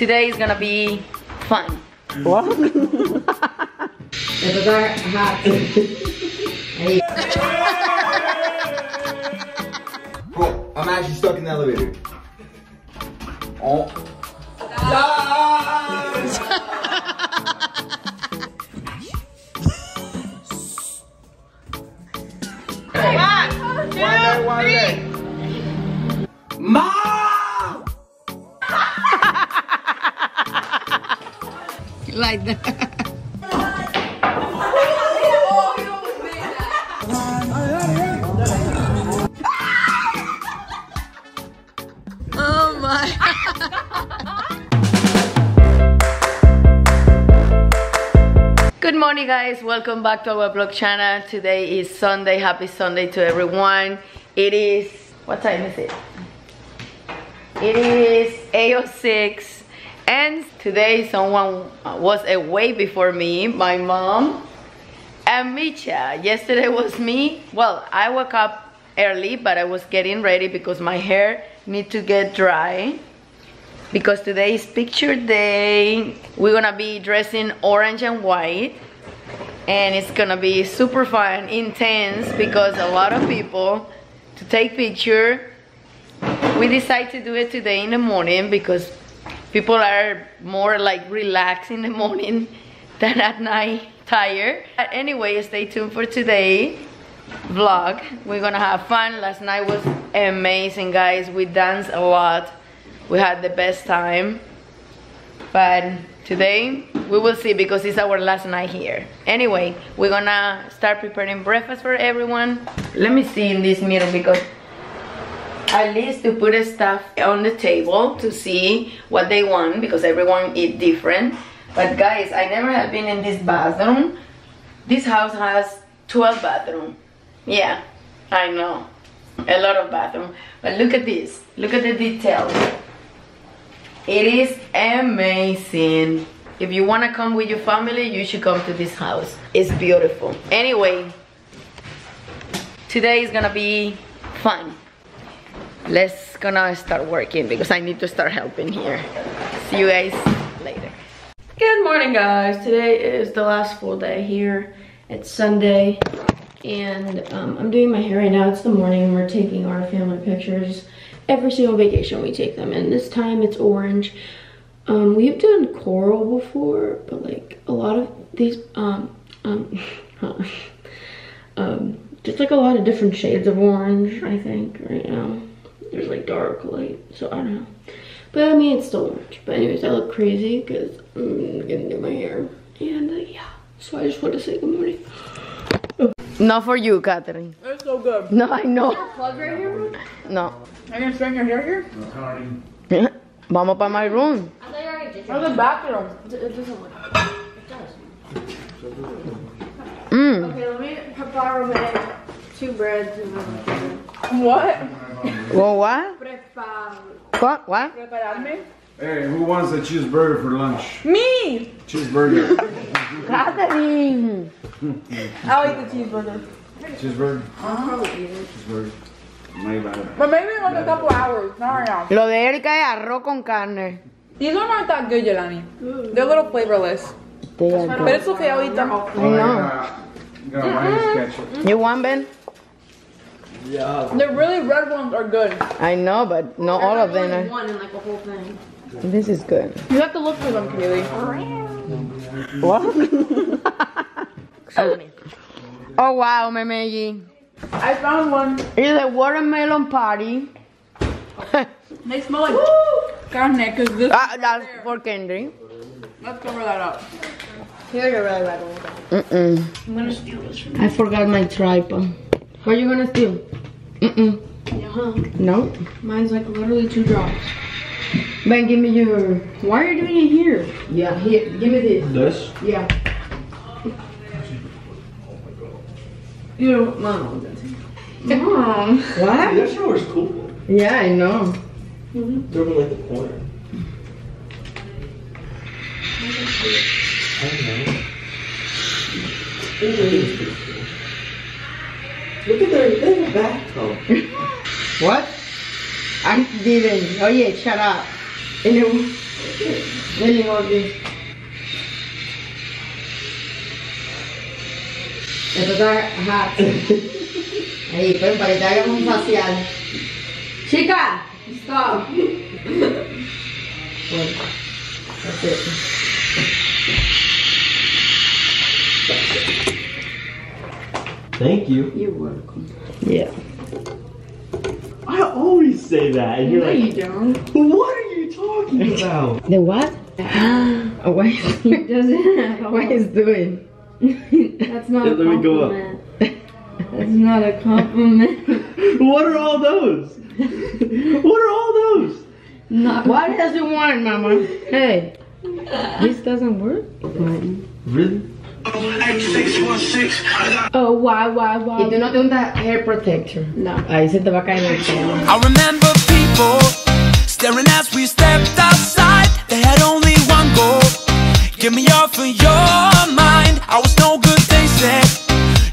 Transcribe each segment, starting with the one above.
Today is gonna be fun. What? Oh, I'm actually stuck in the elevator. Oh. Mom! Like that. oh my. Good morning guys, welcome back to our vlog channel. Today is Sunday, happy Sunday to everyone. It is, what time is it? It is 8.06 and today someone uh, was away before me, my mom and Micha. Yesterday was me. Well, I woke up early but I was getting ready because my hair need to get dry because today is picture day. We're gonna be dressing orange and white and it's gonna be super fun, intense because a lot of people to take picture we decided to do it today in the morning because people are more like relaxed in the morning than at night tired. But anyway stay tuned for today vlog. We're gonna have fun. Last night was amazing guys. We danced a lot. We had the best time. But today we will see because it's our last night here. Anyway we're gonna start preparing breakfast for everyone. Let me see in this mirror because at least to put stuff on the table to see what they want because everyone eat different. But guys i never have been in this bathroom. This house has 12 bathroom. Yeah i know. A lot of bathroom. But look at this. Look at the details. It is amazing. If you want to come with your family you should come to this house. It's beautiful. Anyway today is gonna be fun let's gonna start working because I need to start helping here. See you guys later. Good morning guys. Today is the last full day here. It's Sunday and um, I'm doing my hair right now. It's the morning and we're taking our family pictures. Every single vacation we take them and this time it's orange. Um, we've done coral before but like a lot of these um, um, um, just like a lot of different shades of orange I think right now there's like dark light so i don't know. But i mean it's still orange but anyways i look crazy because i'm gonna do my hair. And uh, yeah. So i just want to say good morning. Not for you, Catherine. it's so good. No, I know. plug right here No. are you gonna straighten your hair here? Vamos para my room. or the bathroom. It doesn't look it Mm. okay let me prepare my two breads and what Well, what? What? What? prepararme Hey, who wants a cheeseburger for lunch? me Cheeseburger. Catherine. i'll eat the cheeseburger Cheeseburger? Cheeseburger. My bad. but maybe in like a couple hours not right now Lo de Erika es arroz con carne. These ones aren't that good, Jelani. They're a little flavorless. They are But good. it's okay, I'll eat them. Know. Got minus ketchup. You want Ben? The really red ones are good. I know, but not all of them are. One in like the whole thing. This is good. You have to look for them, Keilly. What? oh wow, my Memeji. I found one. It's a watermelon party. They smell like carne, because this. ah, that's for Kendry. Let's cover that up. Mm-mm. I'm gonna steal this from I forgot my tripod. What are you gonna steal? Mm-mm. you, huh? No. Mine's like literally two drops. Ben, give me your. Why are you doing it here? Yeah, here. Give me this. This? Yeah. You know, mom. Mom. What? That shower's cool. Yeah, I know. Mm-hmm. It's over like the corner. I don't know. I think it's pretty cool. Look at their, they have a. What? I didn't. Oh yeah, shut up. And it, Vení, Gordy. Esto está hot. Ahí, ven para que te hagamos un facial. Chica, stop. Bueno, that's it. Thank you. You're welcome. Yeah. I always say that, and you're No, like, you don't. what are you talking about? The what? oh, what is It doesn't. what is doing? That's not Yeah, a let me go up. That's not a compliment. what are all those? what are all those? Not What does you want, Mama? Hey, this doesn't work. Really? Oh, why, why, why? Y tú no te untas hair protector. No. Ahí se te va a caer el pelo. I remember people staring as we stepped outside. They had only one goal. Get me off of your mind. I was no good, they said.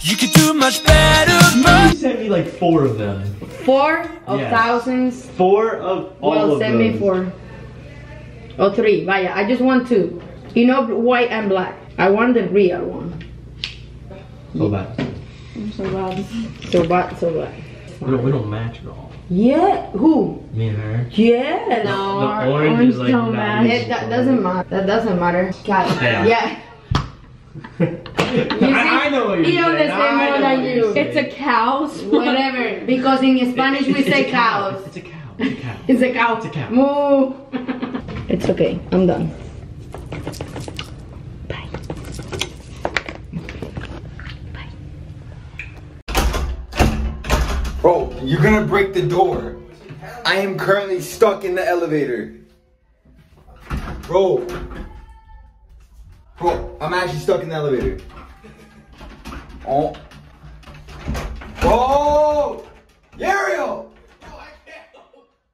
You could do much better, You sent me like four of them. Four of Yes. thousands. Four of all Well, of send me those. four. Or three. Vaya, I just want two. You know, white and black. I want the real one. Go back. I'm so bad. So bad, so bad. We don't, we don't match at all. Yeah, who? Me and her. Yes. No, The our orange is like don't match. It, that doesn't matter. That doesn't matter. God. Yeah. Yeah. I, I know what you're he on the saying. same I one know what you. you're saying. It's a cow. Whatever. Because in Spanish we say cow. cows. It's a cow. It's a cow. It's a cow. It's a cow. Moo. it's okay. I'm done. Bro, you're gonna break the door. I am currently stuck in the elevator. Bro. Bro, I'm actually stuck in the elevator. Oh. Bro! Ariel!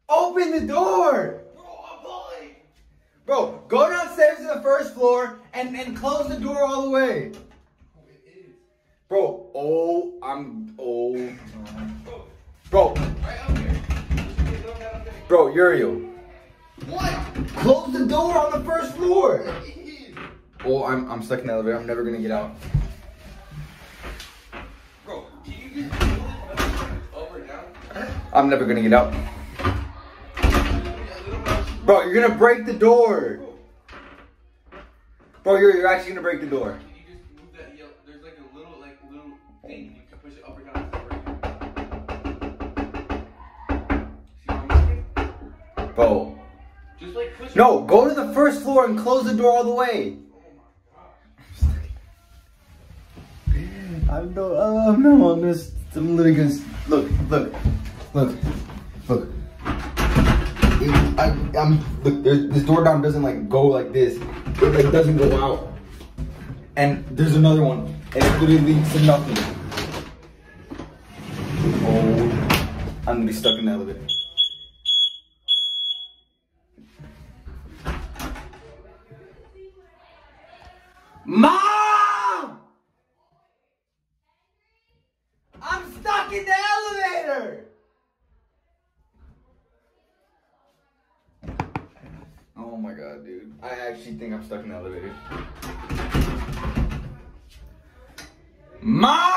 Open the door! Bro, go downstairs to the first floor and, and close the door all the way. Bro, oh, I'm, oh. Bro. Bro, Uriel. What? Close the door on the first floor. Oh, I'm, I'm stuck in the elevator. I'm never gonna get out. Bro, can you just over down? I'm never gonna get out. Bro, you're gonna break the door. Bro, you're, you're actually gonna break the door. Bro. Just like push. No, go to the first floor and close the door all the way. I don't know. Oh no, I'm gonna. I'm literally gonna. Look, look, look, look. It- I, I'm. Look, this door down doesn't like go like this. It like doesn't go out. And there's another one, and it literally leads to nothing. Oh, I'm gonna be stuck in the elevator. Mom! I'm stuck in the elevator! Oh my god, dude. I actually think I'm stuck in the elevator. Mom!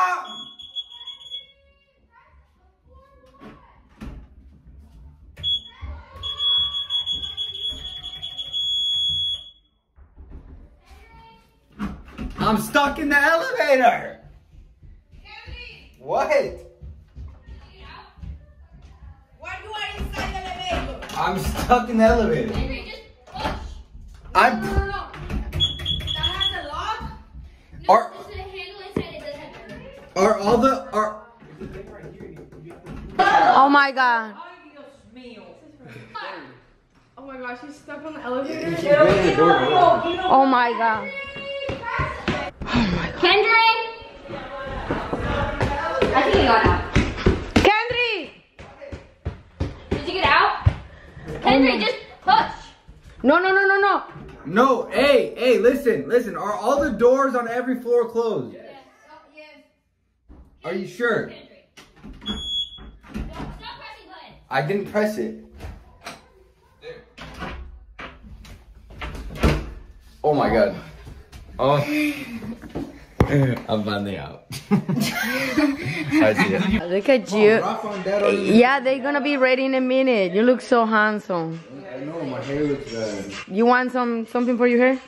I'm stuck in the elevator! What? Why you are inside the elevator? I'm stuck in the elevator. Henry, just push. I'm. No, no, no. That has a lock. No, Are- this is a handle inside. It doesn't Are all the. Are. Oh my god. Oh my gosh, he's stuck on the elevator. Oh my god. Kendrick! I think he got out. Kendry! Did you get out? Kendrick, just push. No, no, no, no, no. No, hey, hey, listen, listen. Are all the doors on every floor closed? Yes. Oh, yes. Are you sure? Kendrick. No, stop pressing button. I didn't press it. Oh my god. Oh. I'm finding out. I see it. Look at you. Oh, yeah, they're gonna be ready in a minute. You look so handsome. I know my hair looks bad. You want some something for your hair?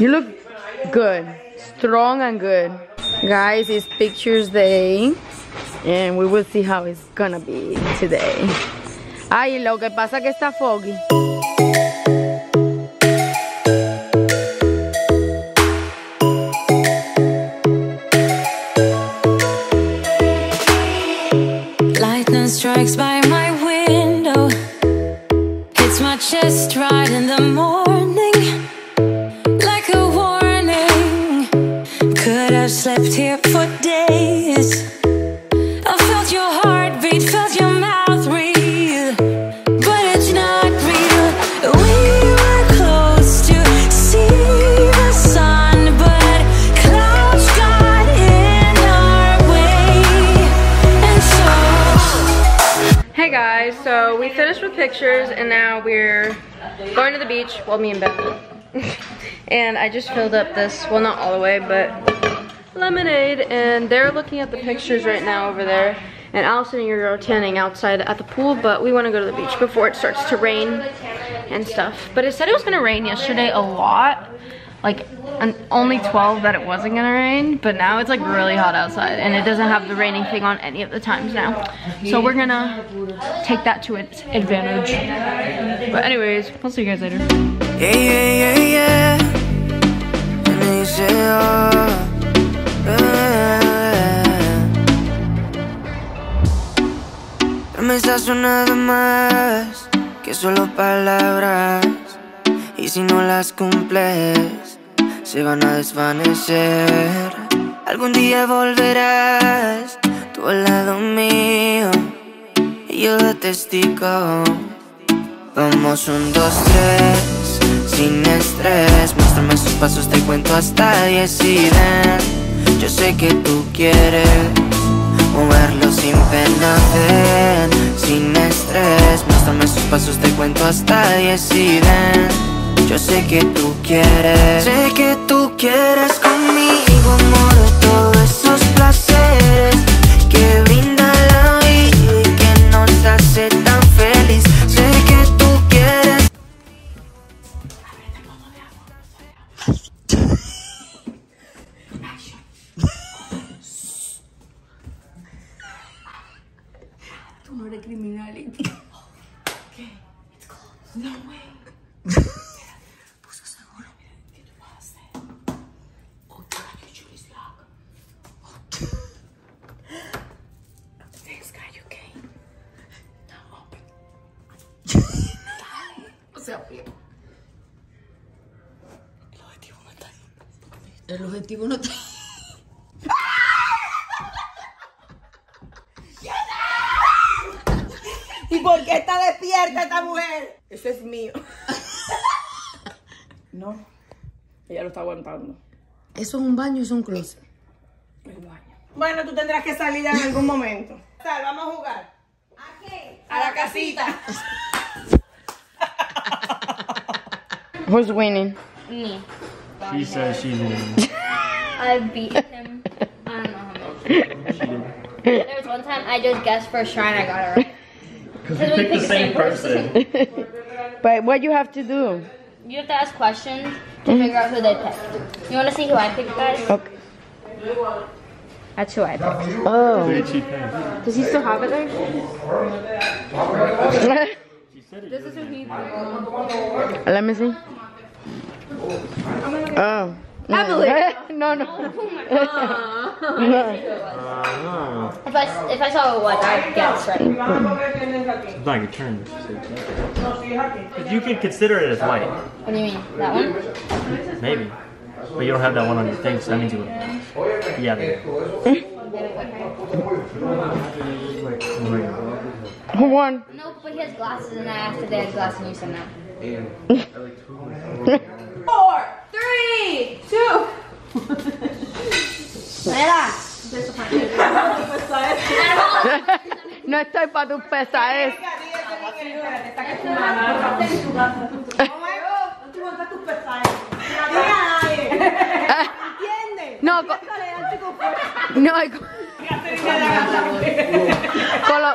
You look good, strong and good. Guys, it's pictures day, and we will see how it's gonna be today. Ay, lo que pasa que está foggy. So. Hey guys, so we finished with pictures and now we're going to the beach. Well, me and Beth. and I just filled up this, well not all the way, but lemonade. And they're looking at the pictures right now over there. And Allison and your are tanning outside at the pool, but we want to go to the beach before it starts to rain and stuff. But it said it was gonna rain yesterday a lot. Like only 12 that it wasn't gonna rain, but now it's like really hot outside and it doesn't have the raining thing on any of the times now. So we're gonna take that to its advantage. But anyways, we'll see you guys later. Yeah, yeah, yeah, Promesas son nada más que solo palabras. Y si no las cumples, se van a desvanecer. Algún día volverás, tú al lado mío, y yo de testigo. Vamos un, dos, tres, sin estrés Muéstrame esos pasos, te cuento hasta diez y ven Yo sé que tú quieres moverlo sin pena ven Sin estrés, muéstrame esos pasos, te cuento hasta diez y ven. Yo sé que tú quieres Sé que tú quieres conmigo, amor, todos esos placeres El objetivo no está. ¿Y por qué está despierta esta mujer? Eso es mío. No, ella lo está aguantando. Eso es un baño, eso es un closet. Bueno, tú tendrás que salir en algún momento. Sal, vamos a jugar. ¿A qué? A la casita. Who's winning? Me. She says she's winning. I beat him. I don't know how much. There was one time I just guessed for a shrine, I got it right. Because we picked the same person. But what do you have to do? You have to ask questions to figure out who they picked. You want to see who I picked, guys? Okay. That's who I picked. Oh. Who did she pick? Does he still have it there? This is who he Let me see. Oh. Emily. no, no. Oh if I, if I saw what I guess right. It's not your turn. But you can consider it as white. What do you mean? That one? Maybe. But you don't have that one on your thing, so that means you would. Yeah. there. Who won? No, but he has glasses, and I asked if they had glasses, and you said no. Four, Three, two. Espera. No estoy para tus pesadez. No, no, con, con lo...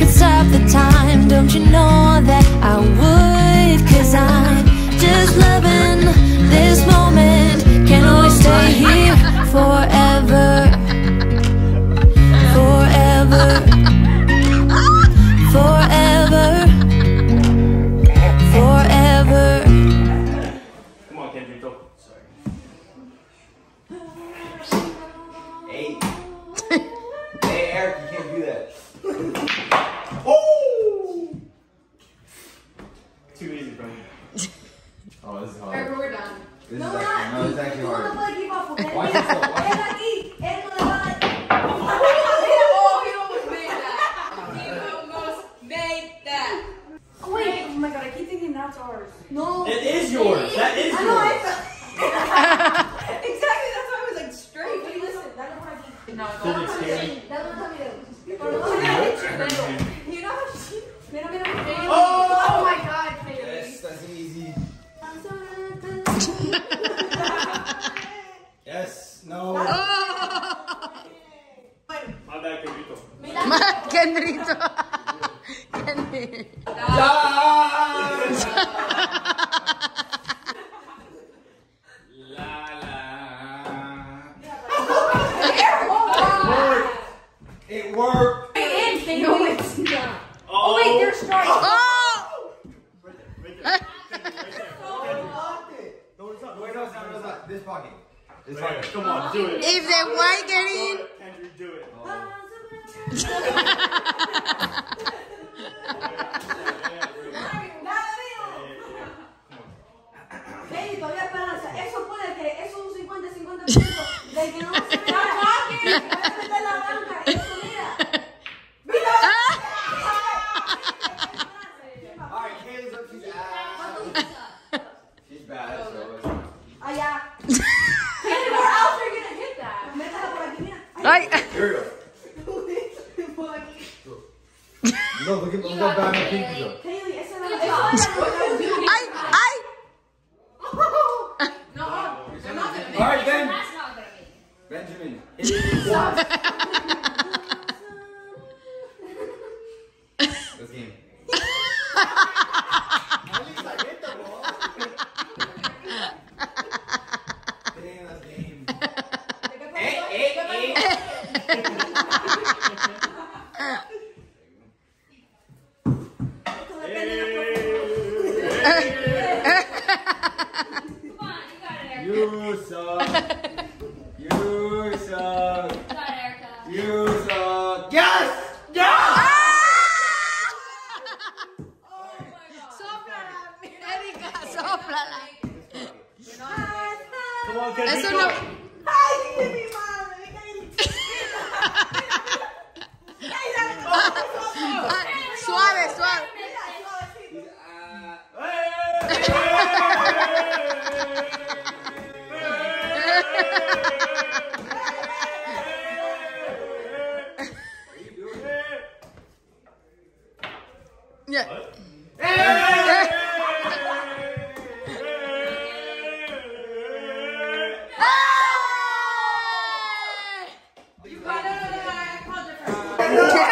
could stop the time. Don't you know that I would? Cause I just love It is yours. That is I yours. Know, I exactly. That's why I was like straight. But listen, That's don't want to be. No, don't want to be. That don't want. It's like, come on, do it. Is it white, Daddy? Andrew, do it. a pizza. Keilly, it's another pizza. I, I. no, I'm not gonna make it. All right, Ben. Benjamin. Okay.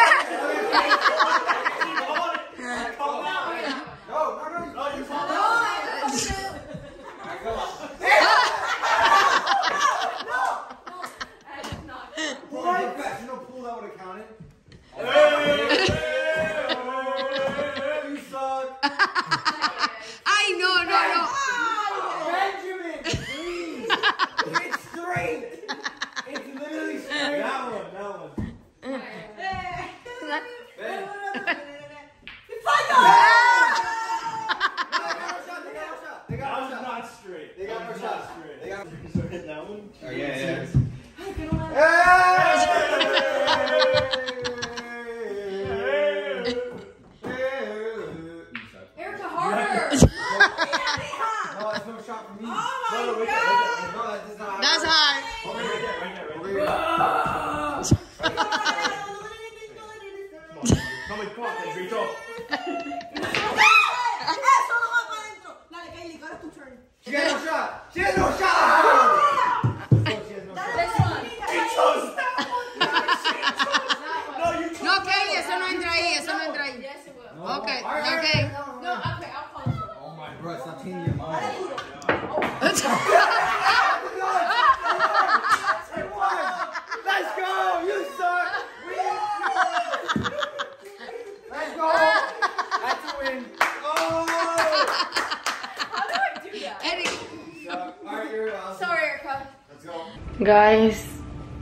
Guys,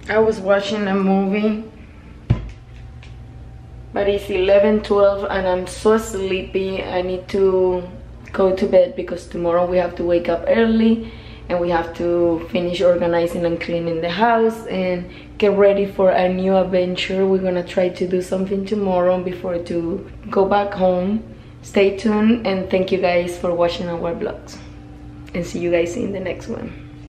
I was watching a movie, but it's 11, 12 and I'm so sleepy. I need to go to bed because tomorrow we have to wake up early and we have to finish organizing and cleaning the house and get ready for a new adventure. We're gonna try to do something tomorrow before to go back home. Stay tuned and thank you guys for watching our vlogs and see you guys in the next one.